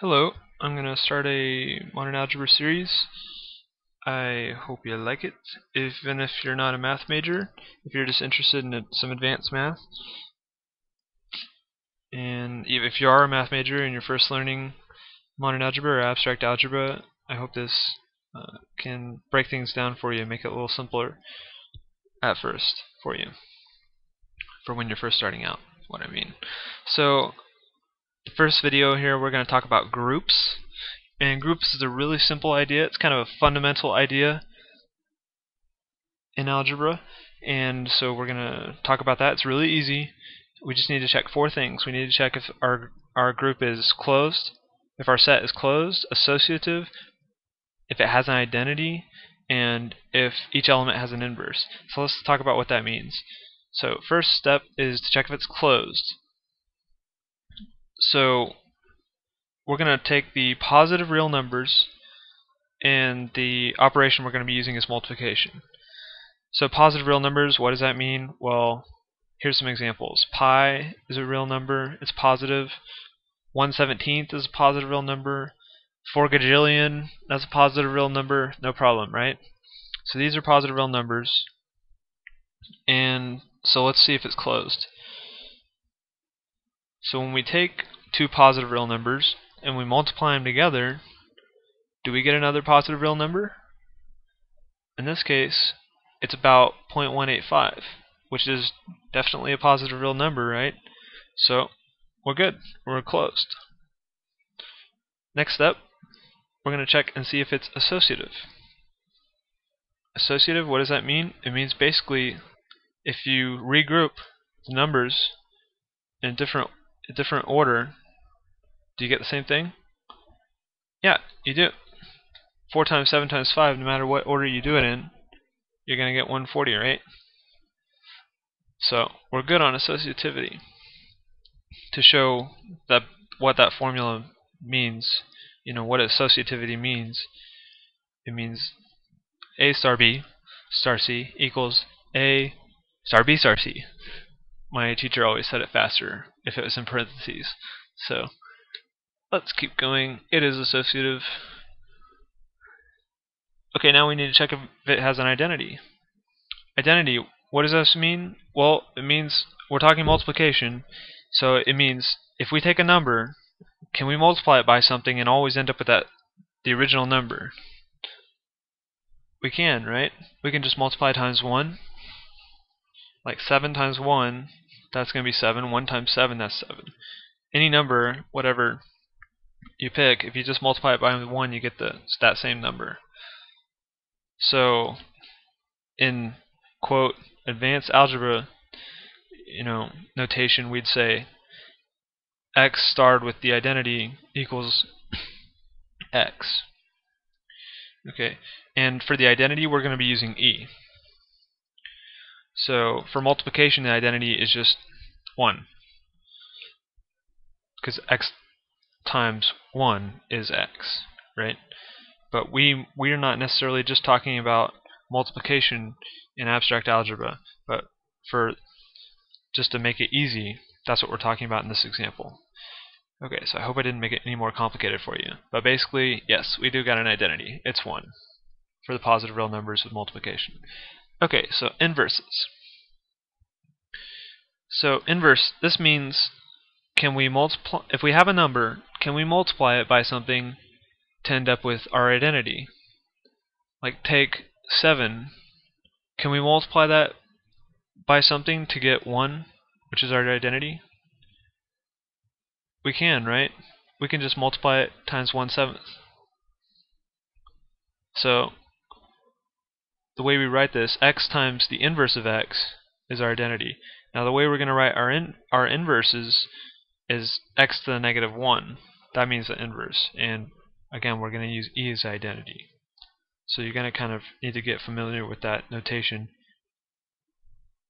Hello, I'm going to start a modern algebra series. I hope you like it, even if you're not a math major, if you're just interested in some advanced math. And if you are a math major and you're first learning modern algebra or abstract algebra, I hope this uh, can break things down for you and make it a little simpler at first for you, for when you're first starting out, what I mean. So the first video here we're going to talk about groups. And groups is a really simple idea. It's kind of a fundamental idea in algebra. And so we're going to talk about that. It's really easy. We just need to check four things. We need to check if our, our group is closed, if our set is closed, associative, if it has an identity, and if each element has an inverse. So let's talk about what that means. So first step is to check if it's closed. So we're going to take the positive real numbers and the operation we're going to be using is multiplication. So positive real numbers, what does that mean? Well, here's some examples. Pi is a real number, it's positive. 1 17th is a positive real number. 4 gajillion, that's a positive real number, no problem, right? So these are positive real numbers. And so let's see if it's closed. So when we take two positive real numbers and we multiply them together, do we get another positive real number? In this case, it's about 0.185, which is definitely a positive real number, right? So we're good. We're closed. Next step, we're going to check and see if it's associative. Associative, what does that mean? It means basically if you regroup the numbers in different a different order, do you get the same thing? Yeah, you do. 4 times 7 times 5, no matter what order you do it in, you're going to get 140, right? So, we're good on associativity. To show that what that formula means, you know, what associativity means, it means A star B star C equals A star B star C my teacher always said it faster if it was in parentheses. So let's keep going. It is associative. Okay, now we need to check if it has an identity. Identity, what does this mean? Well, it means we're talking multiplication, so it means if we take a number, can we multiply it by something and always end up with that the original number? We can, right? We can just multiply times 1 like 7 times 1, that's going to be 7. 1 times 7, that's 7. Any number, whatever you pick, if you just multiply it by 1, you get the that same number. So, in, quote, advanced algebra, you know, notation, we'd say x starred with the identity equals x. Okay, and for the identity, we're going to be using e. So for multiplication, the identity is just 1. Because x times 1 is x, right? But we we are not necessarily just talking about multiplication in abstract algebra, but for just to make it easy, that's what we're talking about in this example. Okay, so I hope I didn't make it any more complicated for you. But basically, yes, we do got an identity. It's 1 for the positive real numbers with multiplication. Okay, so inverses. So inverse, this means can we multiply, if we have a number, can we multiply it by something to end up with our identity? Like take 7, can we multiply that by something to get 1, which is our identity? We can, right? We can just multiply it times 1 seventh. So the way we write this, x times the inverse of x is our identity. Now the way we're going to write our in, our inverses is x to the negative 1. That means the inverse. And again, we're going to use e as identity. So you're going to kind of need to get familiar with that notation.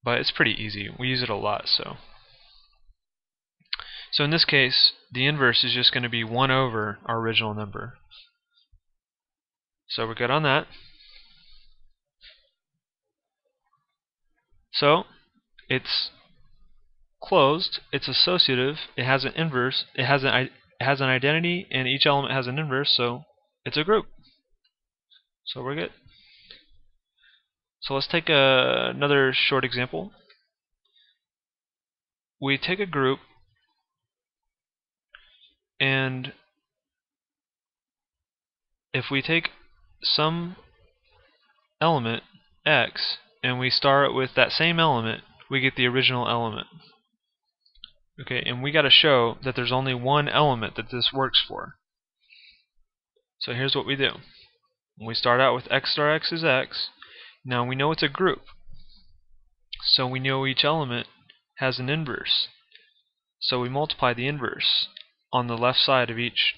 But it's pretty easy. We use it a lot, so. So in this case, the inverse is just going to be 1 over our original number. So we're good on that. So it's closed, it's associative, it has an inverse, it has an it has an identity, and each element has an inverse, so it's a group. So we're good. So let's take a, another short example. We take a group and if we take some element x and we start with that same element, we get the original element. Okay, and we got to show that there's only one element that this works for. So here's what we do. We start out with x star x is x. Now we know it's a group. So we know each element has an inverse. So we multiply the inverse on the left side of each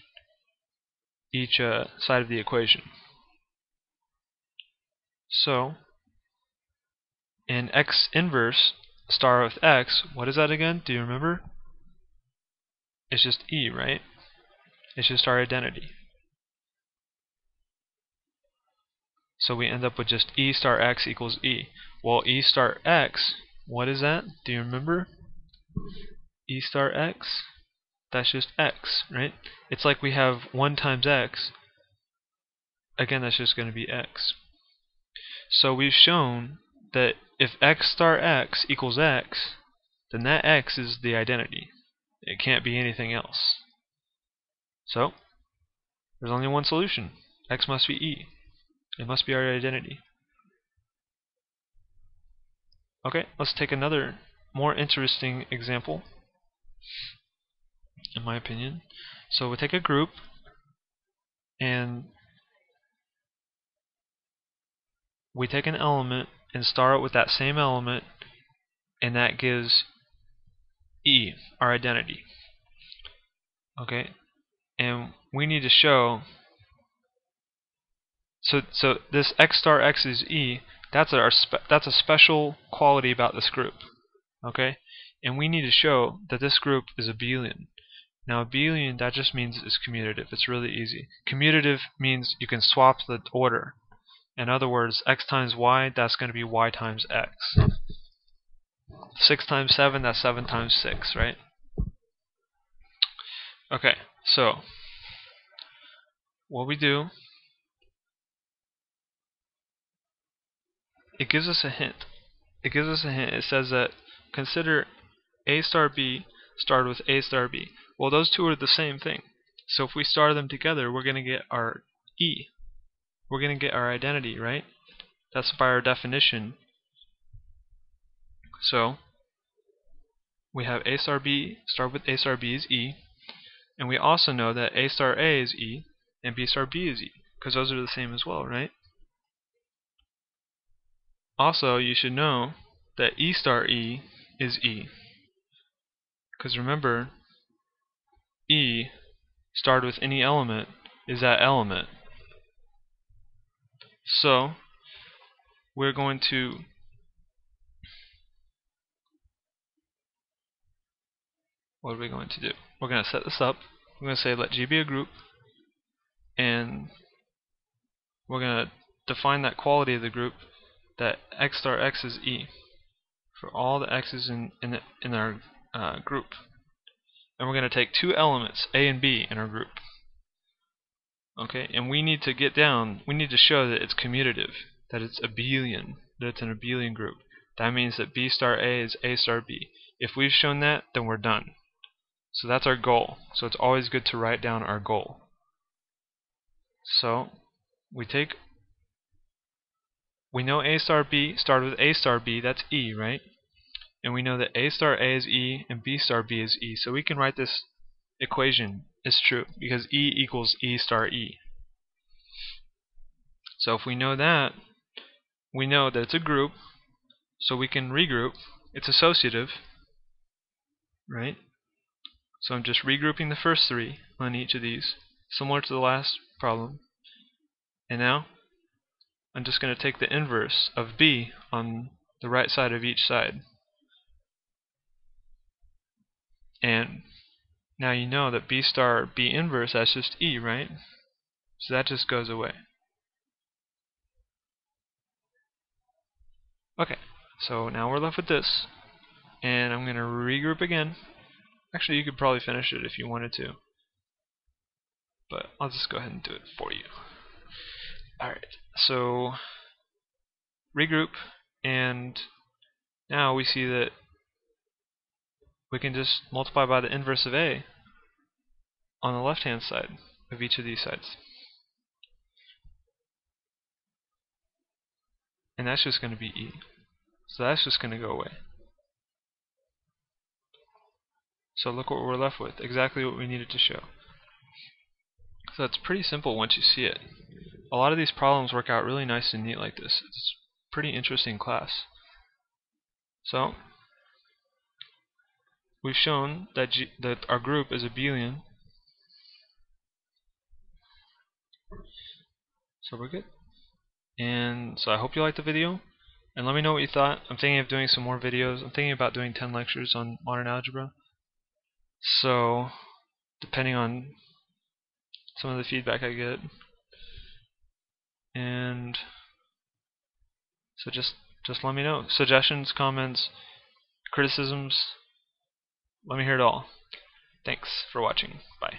each uh, side of the equation. So in x inverse star with x, what is that again? Do you remember? It's just e, right? It's just our identity. So we end up with just e star x equals e. Well, e star x, what is that? Do you remember? e star x, that's just x, right? It's like we have 1 times x. Again, that's just going to be x. So we've shown that if x star x equals x, then that x is the identity. It can't be anything else. So, there's only one solution. x must be e. It must be our identity. Okay, let's take another more interesting example, in my opinion. So we take a group, and we take an element and start with that same element, and that gives E, our identity. Okay, and we need to show so so this x star x is e. That's our that's a special quality about this group. Okay, and we need to show that this group is abelian. Now abelian that just means it's commutative. It's really easy. Commutative means you can swap the order. In other words, x times y, that's going to be y times x. 6 times 7, that's 7 times 6, right? Okay, so what we do it gives us a hint. It gives us a hint. It says that consider A star B starred with A star B. Well, those two are the same thing. So if we star them together, we're going to get our E. We're going to get our identity, right? That's by our definition. So we have A star B, start with A star B is E. And we also know that A star A is E and B star B is E. Because those are the same as well, right? Also, you should know that E star E is E. Because remember, E starred with any element is that element. So, we're going to what are we going to do? We're going to set this up. We're going to say let G be a group and we're going to define that quality of the group that x star x is e for all the x's in in, in our uh, group. And we're going to take two elements, a and b, in our group. Okay, and we need to get down, we need to show that it's commutative, that it's abelian, that it's an abelian group. That means that b star a is a star b. If we've shown that, then we're done. So that's our goal. So it's always good to write down our goal. So we take we know A star B starred with A star B, that's E, right? And we know that A star A is E and B star B is E. So we can write this equation is true because E equals E star E. So if we know that, we know that it's a group, so we can regroup. It's associative, right? So I'm just regrouping the first three on each of these, similar to the last problem. And now I'm just going to take the inverse of b on the right side of each side. And now you know that b star b inverse, that's just e, right? So that just goes away. Okay, so now we're left with this. And I'm going to regroup again. Actually, you could probably finish it if you wanted to. but I'll just go ahead and do it for you. Alright, so regroup, and now we see that we can just multiply by the inverse of a on the left hand side of each of these sides. And that's just going to be e. So that's just going to go away. So look what we're left with, exactly what we needed to show. So it's pretty simple once you see it. A lot of these problems work out really nice and neat like this. It's a pretty interesting class. So, we've shown that, G that our group is abelian. So we're good. And so I hope you liked the video. And let me know what you thought. I'm thinking of doing some more videos. I'm thinking about doing 10 lectures on modern algebra. So, depending on some of the feedback I get. And so just just let me know. Suggestions, comments, criticisms, let me hear it all. Thanks for watching. Bye.